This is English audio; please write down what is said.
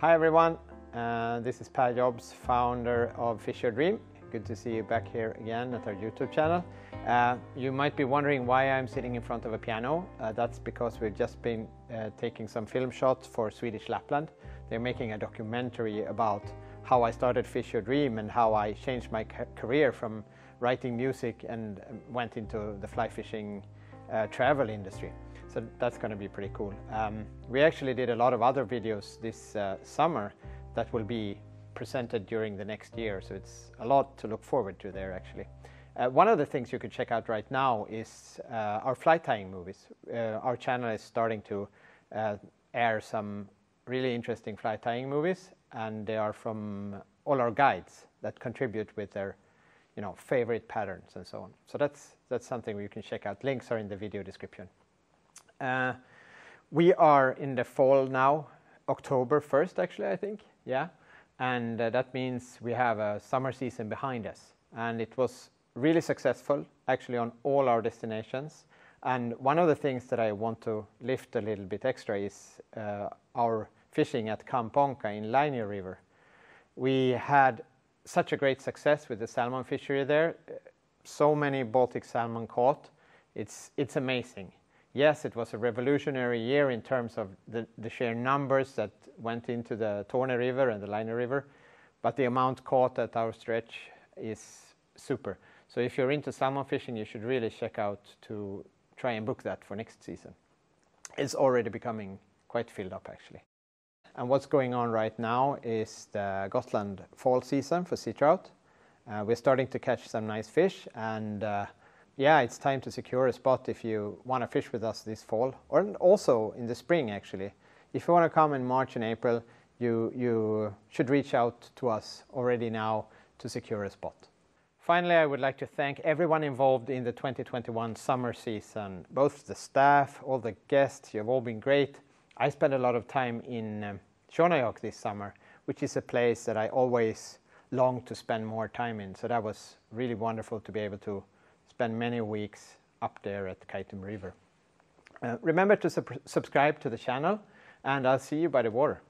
Hi everyone, uh, this is Per Jobs, founder of Fish Your Dream. Good to see you back here again at our YouTube channel. Uh, you might be wondering why I'm sitting in front of a piano. Uh, that's because we've just been uh, taking some film shots for Swedish Lapland. They're making a documentary about how I started Fish Your Dream and how I changed my career from writing music and went into the fly fishing uh, travel industry. So that's going to be pretty cool. Um, we actually did a lot of other videos this uh, summer that will be presented during the next year. So it's a lot to look forward to there actually. Uh, one of the things you could check out right now is uh, our fly tying movies. Uh, our channel is starting to uh, air some really interesting fly tying movies and they are from all our guides that contribute with their you know, favorite patterns and so on. So that's, that's something you can check out. Links are in the video description. Uh, we are in the fall now, October 1st actually, I think, yeah. And uh, that means we have a summer season behind us. And it was really successful actually on all our destinations. And one of the things that I want to lift a little bit extra is uh, our fishing at Camp Onka in Lainio River. We had such a great success with the salmon fishery there. So many Baltic salmon caught. It's, it's amazing yes, it was a revolutionary year in terms of the, the sheer numbers that went into the Torne River and the Lainio River, but the amount caught at our stretch is super. So if you're into salmon fishing, you should really check out to try and book that for next season. It's already becoming quite filled up actually. And what's going on right now is the Gotland fall season for sea trout. Uh, we're starting to catch some nice fish and uh, yeah, it's time to secure a spot if you want to fish with us this fall, or also in the spring actually. If you want to come in March and April, you, you should reach out to us already now to secure a spot. Finally, I would like to thank everyone involved in the 2021 summer season, both the staff, all the guests, you've all been great. I spent a lot of time in um, Tjuonajokk this summer, which is a place that I always long to spend more time in. So that was really wonderful to be able to spend many weeks up there at the Kaitum River. Uh, remember to subscribe to the channel and I'll see you by the water.